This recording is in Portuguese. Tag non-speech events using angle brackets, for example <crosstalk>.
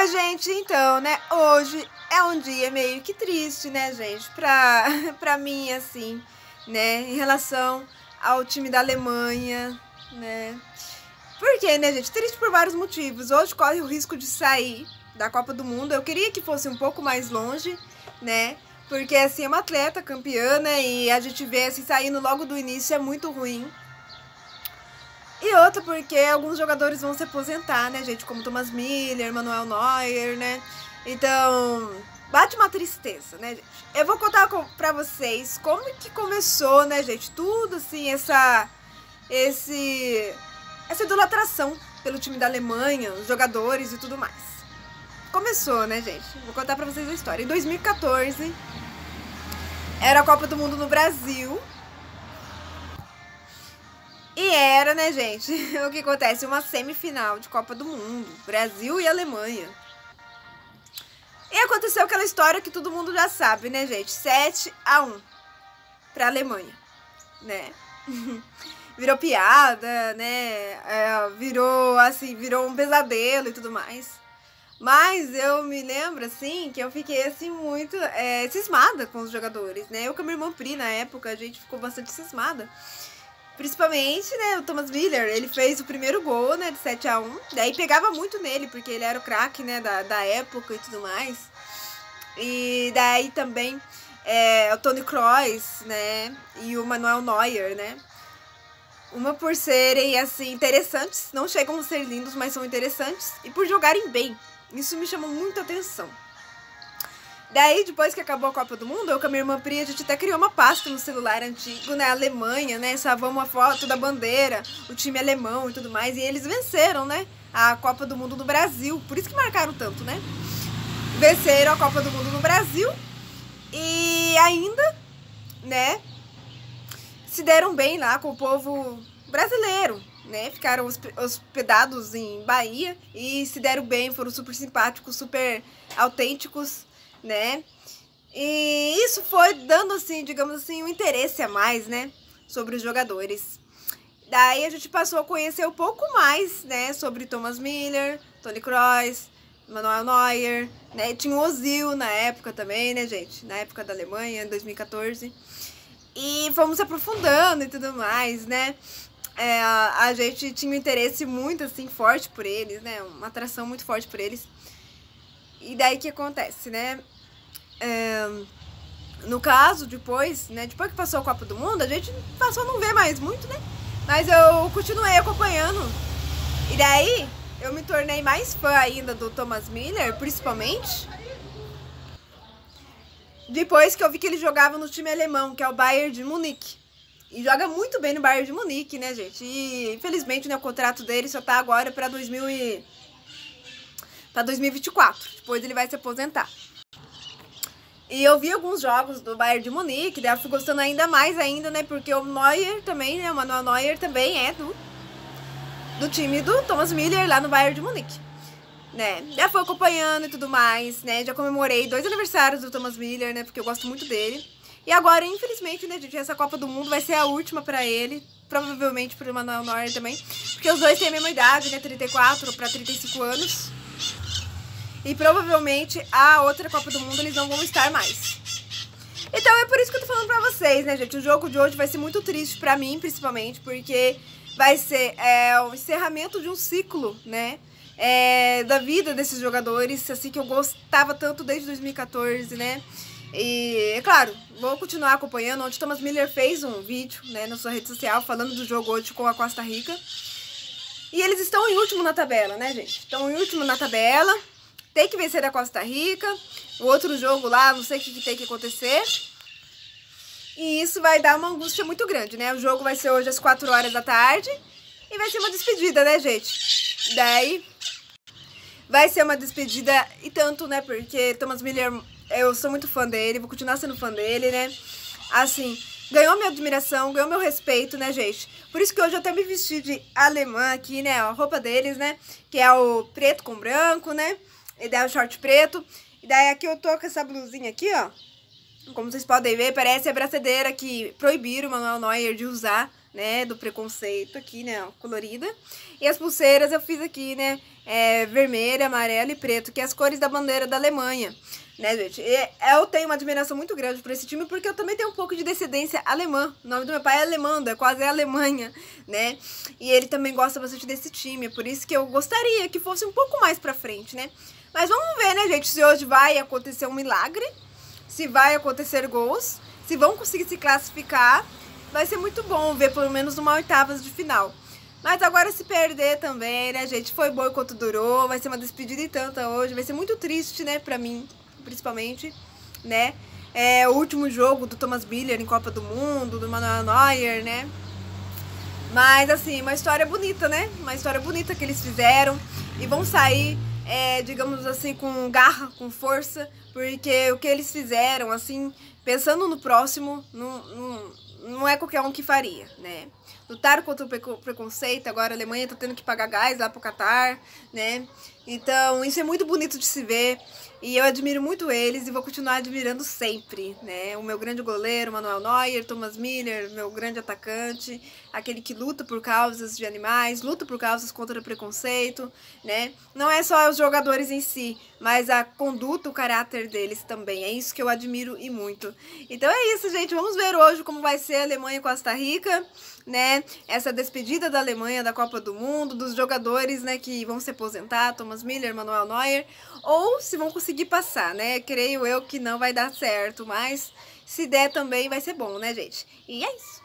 Oi, gente, então, né, hoje é um dia meio que triste, né, gente, pra, <laughs> pra mim, assim, né, em relação ao time da Alemanha, né. Por quê, né, gente? Triste por vários motivos. Hoje corre o risco de sair da Copa do Mundo. Eu queria que fosse um pouco mais longe, né, porque, assim, é uma atleta campeã, né, e a gente vê, assim, saindo logo do início é muito ruim. E outra porque alguns jogadores vão se aposentar, né, gente? Como Thomas Miller, Manuel Neuer, né? Então, bate uma tristeza, né, gente? Eu vou contar pra vocês como que começou, né, gente? Tudo, assim, essa... Esse... Essa idolatração pelo time da Alemanha, os jogadores e tudo mais. Começou, né, gente? Vou contar pra vocês a história. Em 2014, era a Copa do Mundo no Brasil. E era, né, gente? <laughs> O que acontece? Uma semifinal de Copa do Mundo. Brasil e Alemanha. E aconteceu aquela história que todo mundo já sabe, né, gente? 7 a 1 pra Alemanha, né? <laughs> virou piada, né? É, virou, assim, virou um pesadelo e tudo mais. Mas eu me lembro, assim, que eu fiquei, assim, muito é, cismada com os jogadores, né? Eu com a minha irmã Pri, na época, a gente ficou bastante cismada. Principalmente, né, o Thomas Miller, ele fez o primeiro gol, né, de 7 a 1 Daí pegava muito nele, porque ele era o craque, né, da, da época e tudo mais. E daí também é, o Tony Kroos, né, e o Manuel Neuer, né. Uma por serem, assim, interessantes, não chegam a ser lindos, mas são interessantes. E por jogarem bem. Isso me chamou muita atenção. Daí, depois que acabou a Copa do Mundo, eu com a minha irmã Pri, a gente até criou uma pasta no celular antigo, né? Alemanha, né? Salvamos uma foto da bandeira, o time alemão e tudo mais. E eles venceram, né? A Copa do Mundo no Brasil. Por isso que marcaram tanto, né? Venceram a Copa do Mundo no Brasil. E ainda, né? Se deram bem lá com o povo brasileiro, né? Ficaram hospedados em Bahia e se deram bem, foram super simpáticos, super autênticos né? E isso foi dando, assim, digamos assim, um interesse a mais, né? Sobre os jogadores. Daí a gente passou a conhecer um pouco mais, né? Sobre Thomas Miller, Tony Kroos, Manuel Neuer, né? Tinha o Ozil na época também, né, gente? Na época da Alemanha, em 2014. E fomos aprofundando e tudo mais, né? É, a gente tinha um interesse muito, assim, forte por eles, né? Uma atração muito forte por eles. E daí que acontece, né? É, no caso, depois, né? Depois que passou a Copa do Mundo, a gente passou a não ver mais muito, né? Mas eu continuei acompanhando. E daí, eu me tornei mais fã ainda do Thomas Miller, principalmente. Depois que eu vi que ele jogava no time alemão, que é o Bayern de Munique. E joga muito bem no Bayern de Munique, né, gente? E infelizmente, né, o contrato dele só tá agora pra 2000 e para 2024. Depois ele vai se aposentar. E eu vi alguns jogos do Bayern de Munique, daí eu fui gostando ainda mais ainda, né? Porque o Neuer também, né? O Manuel Neuer também é do, do time do Thomas Miller lá no Bayern de Munique. Né? Já fui acompanhando e tudo mais, né? Já comemorei dois aniversários do Thomas Miller, né? Porque eu gosto muito dele. E agora, infelizmente, né, gente, essa Copa do Mundo vai ser a última pra ele. Provavelmente pro Manuel Neuer também. Porque os dois têm a mesma idade, né? 34 pra 35 anos. E provavelmente a outra Copa do Mundo eles não vão estar mais. Então é por isso que eu tô falando pra vocês, né, gente? O jogo de hoje vai ser muito triste pra mim, principalmente, porque vai ser é, o encerramento de um ciclo, né? É, da vida desses jogadores, assim, que eu gostava tanto desde 2014, né? E, é claro, vou continuar acompanhando. Onde Thomas Miller fez um vídeo, né, na sua rede social, falando do jogo hoje com a Costa Rica. E eles estão em último na tabela, né, gente? Estão em último na tabela tem que vencer a Costa Rica. O outro jogo lá, não sei o que, que tem que acontecer. E isso vai dar uma angústia muito grande, né? O jogo vai ser hoje às 4 horas da tarde. E vai ser uma despedida, né, gente? Daí vai ser uma despedida e tanto, né? Porque Thomas Miller, eu sou muito fã dele, vou continuar sendo fã dele, né? Assim, ganhou minha admiração, ganhou meu respeito, né, gente? Por isso que hoje eu até me vesti de alemã aqui, né? A roupa deles, né? Que é o preto com branco, né? E daí o short preto. E daí aqui eu tô com essa blusinha aqui, ó. Como vocês podem ver, parece a braçadeira que proibiram o Manuel Neuer de usar né, do preconceito aqui, né, colorida. E as pulseiras eu fiz aqui, né, é, vermelho, amarelo e preto, que é as cores da bandeira da Alemanha, né, gente? E eu tenho uma admiração muito grande por esse time, porque eu também tenho um pouco de descendência alemã. O nome do meu pai é Alemanda, quase é Alemanha, né? E ele também gosta bastante desse time, por isso que eu gostaria que fosse um pouco mais pra frente, né? Mas vamos ver, né, gente, se hoje vai acontecer um milagre, se vai acontecer gols, se vão conseguir se classificar vai ser muito bom ver pelo menos uma oitavas de final. Mas agora se perder também, né, gente? Foi bom enquanto durou, vai ser uma despedida e tanta hoje, vai ser muito triste, né, pra mim, principalmente, né? É o último jogo do Thomas Biller em Copa do Mundo, do Manuel Neuer, né? Mas, assim, uma história bonita, né? Uma história bonita que eles fizeram e vão sair, é, digamos assim, com garra, com força, porque o que eles fizeram, assim, pensando no próximo, não, não, não é qualquer um que faria, né? Lutaram contra o preconceito, agora a Alemanha tá tendo que pagar gás lá pro Catar, né? Então, isso é muito bonito de se ver. E eu admiro muito eles e vou continuar admirando sempre, né? O meu grande goleiro, Manuel Neuer, Thomas Miller, meu grande atacante, aquele que luta por causas de animais, luta por causas contra o preconceito, né? Não é só os jogadores em si, mas a conduta, o caráter deles também. É isso que eu admiro e muito. Então é isso, gente. Vamos ver hoje como vai ser a Alemanha e Costa Rica, né? Essa despedida da Alemanha da Copa do Mundo, dos jogadores, né, que vão se aposentar, Thomas Miller, Manuel Neuer, ou se vão conseguir passar, né? Creio eu que não vai dar certo, mas se der também vai ser bom, né, gente? E é isso.